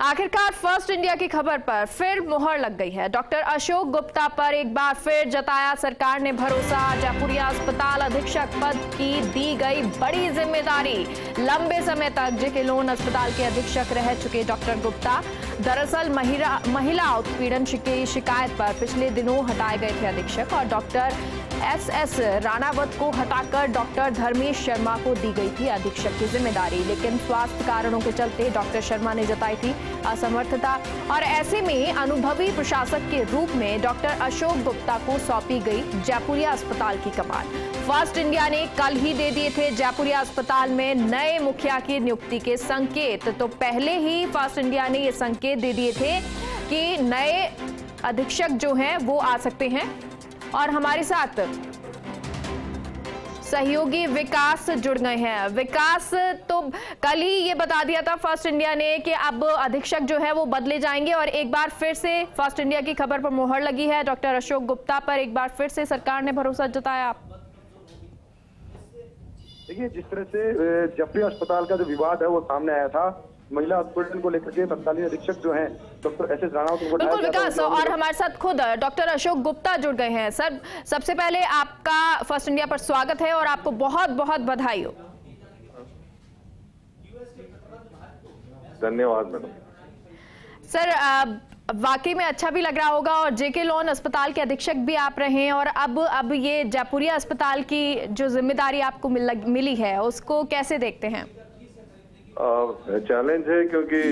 आखिरकार first India की खबर पर फिर मुहर लग गई है। डॉक्टर अशोक गुप्ता पर एक बार फिर जताया सरकार ने भरोसा। जयपुरिया अस्पताल अधीक्षक पद की दी गई बड़ी ज़िम्मेदारी। लंबे समय तक जेके लोन अस्पताल के अधीक्षक रह चुके डॉक्टर गुप्ता, दरअसल महिला उत्पीड़न की शिकायत पर पिछले दिनों हटाए गए थे अधीक्षक और डॉक्टर एस एस राणावत को हटाकर डॉक्टर धर्मेश शर्मा को दी गई थी अधीक्षक की ज़िम्मेदारी, लेकिन स्वास्थ्य कारणों के चलते डॉक्टर शर्मा ने जताई थी असमर्थता। और ऐसे में अनुभवी प्रशासक के रूप में डॉक्टर अशोक गुप्ता को सौंपी गई जयपुरिया अस्पताल की कमान। फ़र्स्ट इंडिया ने कल ही दे दिए थे जयपुरिया अस्पताल में नए मुखिया की नियुक्ति के संकेत। तो पहले ही फ़र्स्ट इंडिया ने ये संकेत दे दिए थे कि नए अधीक्षक जो हैं, वो आ सकते हैं। और हमारे साथ सहयोगी विकास जुड़ गए हैं। विकास तो कल ही ये बता दिया था फ़र्स्ट इंडिया ने कि अब अधीक्षक जो है वो बदले जाएँगे और एक बार फिर से फ़र्स्ट इंडिया की खबर पर मोहर लगी है। डॉक्टर अशोक गुप्ता पर एक बार फिर से सरकार ने भरोसा जताया। देखिए, जिस तरह से जफरी अस्पताल का जो विवाद है वो सामने आया था महिला हॉस्पिटल को लेकर के तत्कालीन अधीक्षक जो हैं डॉक्टर एस एस राणा बिल्कुल विकास और हमारे साथ खुद डॉक्टर अशोक गुप्ता जुड़ गए हैं। सर सबसे पहले आपका फ़र्स्ट इंडिया पर स्वागत है और आपको बहुत बहुत बधाई हो। धन्यवाद मैडम। सर वाकई में अच्छा भी लग रहा होगा और जेके लोन अस्पताल के अधीक्षक भी आप रहे हैं और अब अब ये जयपुरिया अस्पताल की जो ज़िम्मेदारी आपको मिल, मिली है उसको कैसे देखते हैं? चैलेंज है क्योंकि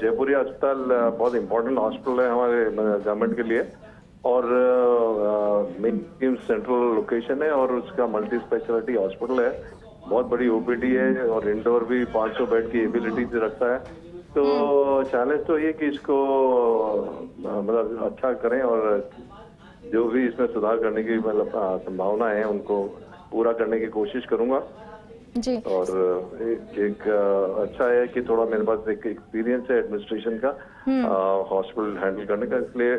जयपुरी अस्पताल बहुत इम्पोर्टेंट हॉस्पिटल है हमारे गवर्नमेंट के लिए। और मेन सेंट्रल लोकेशन है और उसका मल्टी स्पेशलिटी हॉस्पिटल है। बहुत बड़ी ओपीडी है और इंडोर भी 500 बेड की एबिलिटी रखता है। तो चैलेंज तो ये कि इसको मतलब अच्छा करें और जो भी इसमें सुधार करने की मतलब संभावना है उनको पूरा करने की कोशिश करूँगा। जी। और एक, एक अच्छा है कि थोड़ा मेरे पास एक एक्सपीरियंस है एडमिनिस्ट्रेशन का हॉस्पिटल हम्म। हैंडल करने का इसलिए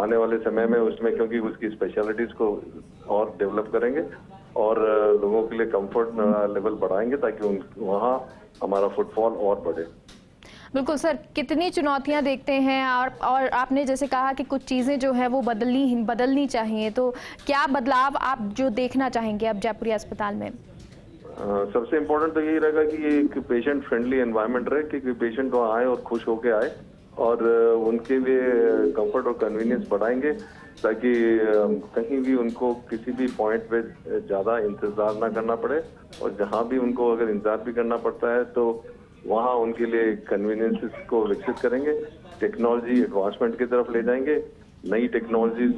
आने वाले समय में उसमें क्योंकि उसकी स्पेशलिटीज को और डेवलप करेंगे और लोगों के लिए कंफर्ट लेवल बढ़ाएँगे ताकि वहाँ हमारा फुटफॉल और बढ़े। बिल्कुल सर कितनी चुनौतियाँ देखते हैं और और आपने जैसे कहा कि कुछ चीज़ें जो है वो बदलनी बदलनी चाहिए तो क्या बदलाव आप जो देखना चाहेंगे अब जयपुरी अस्पताल में? सबसे इम्पोर्टेंट तो यही रहेगा कि ये एक पेशेंट फ्रेंडली एनवायरनमेंट रहे, कि पेशेंट वहाँ आए और खुश होके आए और उनके लिए कंफर्ट और कन्वीनियंस बढ़ाएँगे ताकि कहीं भी उनको किसी भी पॉइंट पे ज़्यादा इंतज़ार ना करना पड़े और जहाँ भी उनको अगर इंतज़ार भी करना पड़ता है तो वहाँ उनके लिए कन्वीनियंस को विकसित करेंगे। टेक्नोलॉजी एडवांसमेंट की तरफ़ ले जाएँगे। नई टेक्नोलॉजी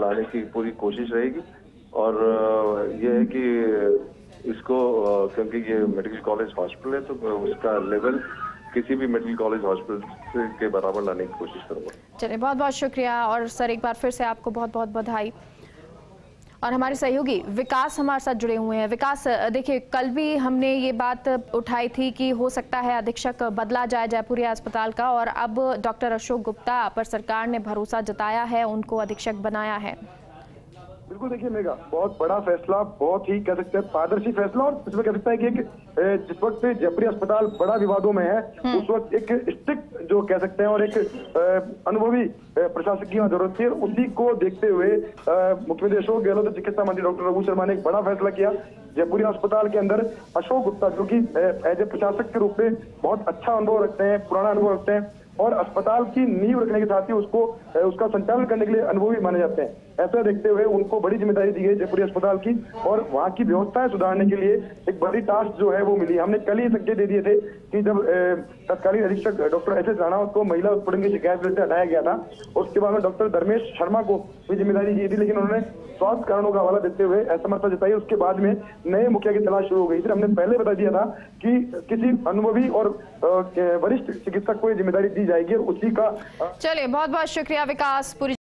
लाने की पूरी कोशिश रहेगी और ये है कि इसको क्योंकि ये मेडिकल कॉलेज हॉस्पिटल है तो उसका लेवल किसी भी मेडिकल कॉलेज हॉस्पिटल के बराबर लाने की कोशिश करूँगा। चलिए, बहुत बहुत शुक्रिया और सर, एक बार फिर से आपको बहुत बहुत बधाई। और हमारे सहयोगी विकास हमारे साथ जुड़े हुए हैं। विकास देखिए, कल भी हमने ये बात उठाई थी कि हो सकता है अधीक्षक बदला जाए जयपुरी अस्पताल का, और अब डॉक्टर अशोक गुप्ता पर सरकार ने भरोसा जताया है, उनको अधीक्षक बनाया है। बिल्कुल देखिए मेगा बहुत बड़ा फैसला बहुत ही कह सकते हैं पारदर्शी फैसला और इसमें कह सकता है कि एक जिस वक्त जयपुरी अस्पताल बड़ा विवादों में है हम्म। उस वक्त एक स्ट्रिक्ट जो कह सकते हैं और एक अनुभवी प्रशासक की ज़रूरत थी उसी को देखते हुए मुख्यमंत्री अशोक गहलोत और चिकित्सा मंत्री डॉक्टर रघु शर्मा ने एक बड़ा फैसला किया जयपुरी अस्पताल के अंदर अशोक गुप्ता जो की एज ए प्रशासक के रूप में बहुत अच्छा अनुभव रखते हैं पुराना अनुभव रखते हैं और अस्पताल की नींव रखने के साथ ही उसको उसका संचालन करने के लिए अनुभवी माने जाते हैं ऐसा देखते हुए उनको बड़ी ज़िम्मेदारी दी गई जयपुरी अस्पताल की और वहाँ की व्यवस्थाएँ सुधारने के लिए एक बड़ी टास्क जो है वो मिली। हमने कल ही संकेत दे दिए थे कि जब तत्कालीन अधीक्षक डॉक्टर एस एस राणा को महिला उत्पीड़न की शिकायत से हटाया गया था, उसके बाद में डॉक्टर धर्मेश शर्मा को भी ज़िम्मेदारी दी थी, लेकिन उन्होंने स्वास्थ्य कारणों का हवाला देते हुए असमर्थता जताई। उसके बाद में नए मुखिया की तलाश शुरू हो गई फिर हमने पहले बता दिया था कि किसी अनुभवी और वरिष्ठ चिकित्सक को ये ज़िम्मेदारी दी जाएगी और उसी का चलिए बहुत बहुत शुक्रिया विकास, पूरी